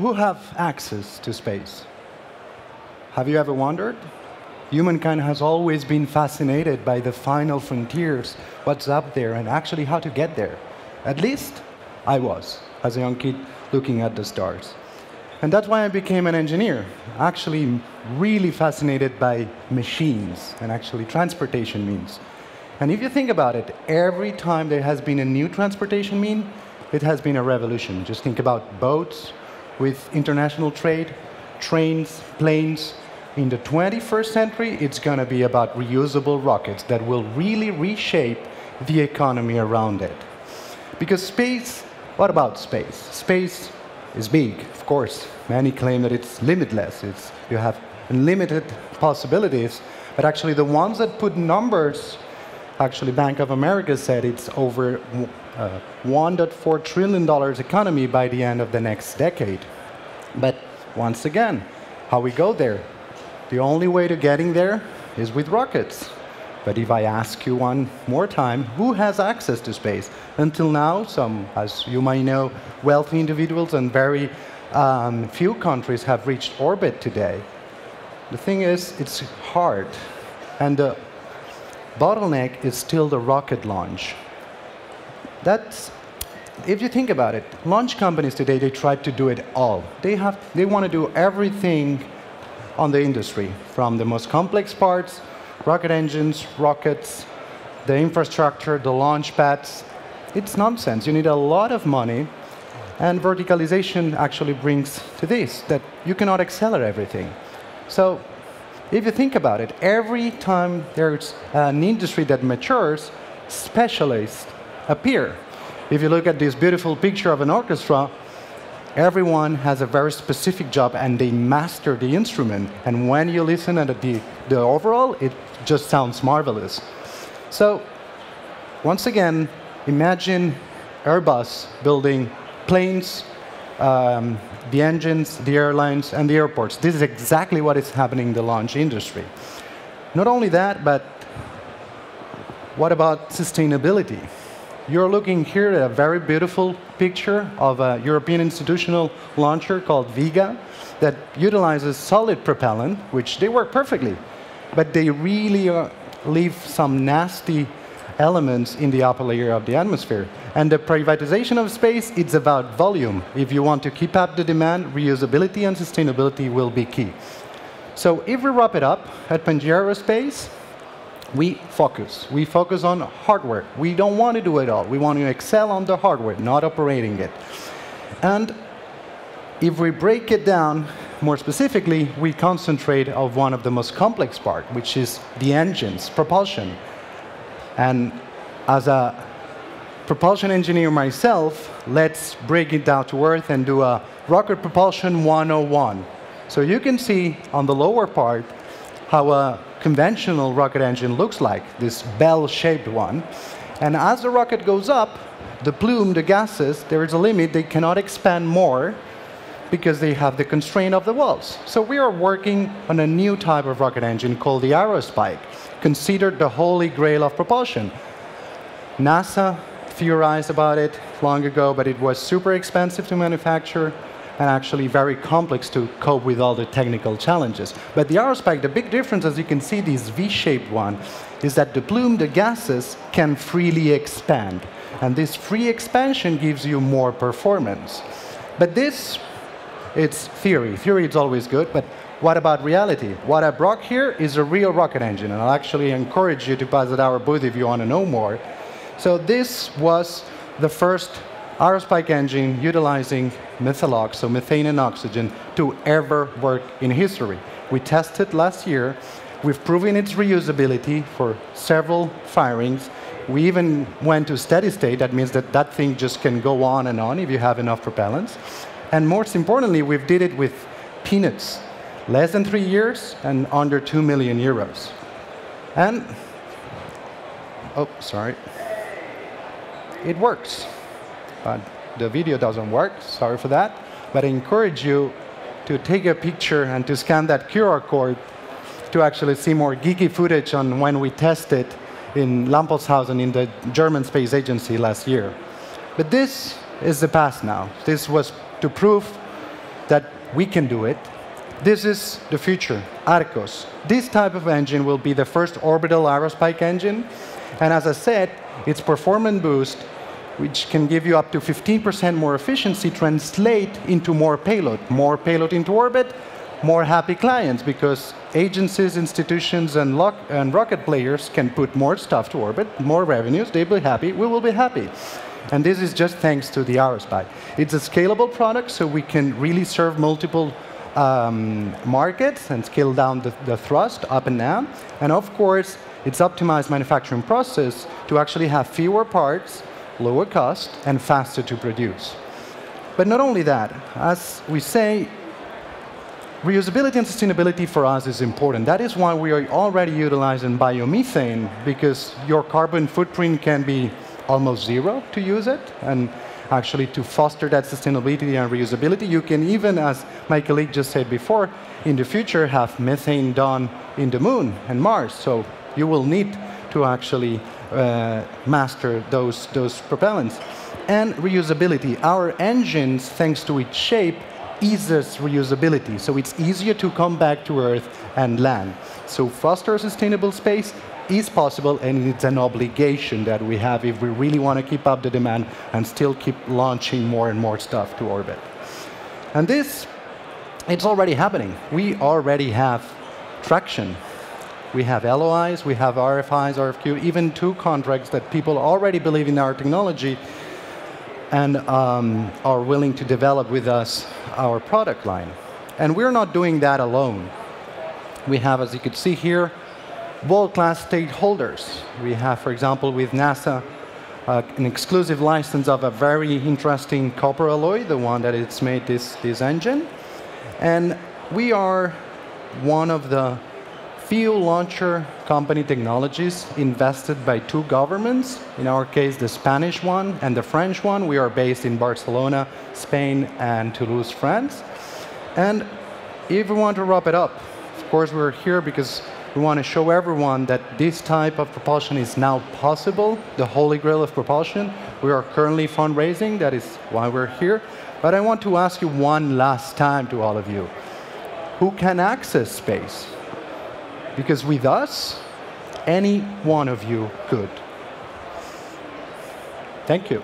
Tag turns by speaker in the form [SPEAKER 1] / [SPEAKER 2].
[SPEAKER 1] who have access to space? Have you ever wondered? Humankind has always been fascinated by the final frontiers, what's up there, and actually how to get there. At least I was, as a young kid, looking at the stars. And that's why I became an engineer, actually really fascinated by machines and actually transportation means. And if you think about it, every time there has been a new transportation mean, it has been a revolution. Just think about boats with international trade, trains, planes. In the 21st century, it's going to be about reusable rockets that will really reshape the economy around it. Because space, what about space? Space is big, of course. Many claim that it's limitless. It's, you have unlimited possibilities, but actually the ones that put numbers, actually Bank of America said it's over uh, $1.4 trillion economy by the end of the next decade. But once again, how we go there? The only way to getting there is with rockets. But if I ask you one more time, who has access to space? Until now, some, as you might know, wealthy individuals and very um, few countries have reached orbit today. The thing is, it's hard. And the bottleneck is still the rocket launch. That's, if you think about it, launch companies today, they try to do it all. They, have, they want to do everything on the industry, from the most complex parts rocket engines, rockets, the infrastructure, the launch pads. It's nonsense. You need a lot of money. And verticalization actually brings to this, that you cannot accelerate everything. So if you think about it, every time there's an industry that matures, specialists appear. If you look at this beautiful picture of an orchestra, everyone has a very specific job and they master the instrument. And when you listen at the, the overall, it just sounds marvelous. So, once again, imagine Airbus building planes, um, the engines, the airlines, and the airports. This is exactly what is happening in the launch industry. Not only that, but what about sustainability? You're looking here at a very beautiful picture of a European institutional launcher called Vega that utilizes solid propellant, which they work perfectly, but they really uh, leave some nasty elements in the upper layer of the atmosphere. And the privatization of space, it's about volume. If you want to keep up the demand, reusability and sustainability will be key. So if we wrap it up at Pangea Space, we focus. We focus on hardware. We don't want to do it all. We want to excel on the hardware, not operating it. And if we break it down more specifically, we concentrate on one of the most complex part, which is the engines, propulsion. And as a propulsion engineer myself, let's break it down to earth and do a rocket propulsion 101. So you can see on the lower part how a conventional rocket engine looks like, this bell-shaped one. And as the rocket goes up, the plume, the gases, there is a limit. They cannot expand more because they have the constraint of the walls. So we are working on a new type of rocket engine called the Aerospike, considered the holy grail of propulsion. NASA theorized about it long ago, but it was super expensive to manufacture and actually very complex to cope with all the technical challenges. But the Aerospike, the big difference, as you can see, this V-shaped one, is that the plume, the gases, can freely expand. And this free expansion gives you more performance. But this, it's theory. Theory is always good, but what about reality? What I brought here is a real rocket engine, and I'll actually encourage you to pass at our booth if you want to know more. So this was the first Aerospike engine utilizing Methalox, so methane and oxygen, to ever work in history. We tested last year. We've proven its reusability for several firings. We even went to steady state. That means that that thing just can go on and on if you have enough propellants. And most importantly, we've did it with peanuts. Less than three years and under two million euros. And, oh, sorry. It works but the video doesn't work. Sorry for that. But I encourage you to take a picture and to scan that QR code to actually see more geeky footage on when we tested in Lampoldshausen in the German Space Agency last year. But this is the past now. This was to prove that we can do it. This is the future, Arcos. This type of engine will be the first orbital aerospike engine. And as I said, its performance boost, which can give you up to 15% more efficiency, translate into more payload. More payload into orbit, more happy clients, because agencies, institutions, and, and rocket players can put more stuff to orbit, more revenues, they'll be happy, we will be happy. And this is just thanks to the Aerospike. It's a scalable product, so we can really serve multiple um, markets and scale down the, the thrust up and down. And of course, it's optimized manufacturing process to actually have fewer parts, lower cost, and faster to produce. But not only that, as we say, reusability and sustainability for us is important. That is why we are already utilizing biomethane, because your carbon footprint can be almost zero to use it. And actually, to foster that sustainability and reusability, you can even, as my colleague just said before, in the future have methane done in the moon and Mars. So you will need to actually uh, master those, those propellants. And reusability. Our engines, thanks to its shape, eases reusability. So it's easier to come back to Earth and land. So foster sustainable space is possible, and it's an obligation that we have if we really want to keep up the demand and still keep launching more and more stuff to orbit. And this, it's already happening. We already have traction we have LOIs, we have RFIs, RFQ, even two contracts that people already believe in our technology and um, are willing to develop with us our product line. And we're not doing that alone. We have, as you can see here, world-class stakeholders. We have, for example, with NASA, uh, an exclusive license of a very interesting copper alloy, the one that it's made this, this engine. And we are one of the fuel launcher company technologies invested by two governments, in our case the Spanish one and the French one. We are based in Barcelona, Spain, and Toulouse, France. And if we want to wrap it up, of course we're here because we want to show everyone that this type of propulsion is now possible, the holy grail of propulsion. We are currently fundraising, that is why we're here. But I want to ask you one last time to all of you. Who can access space? Because with us, any one of you could. Thank you.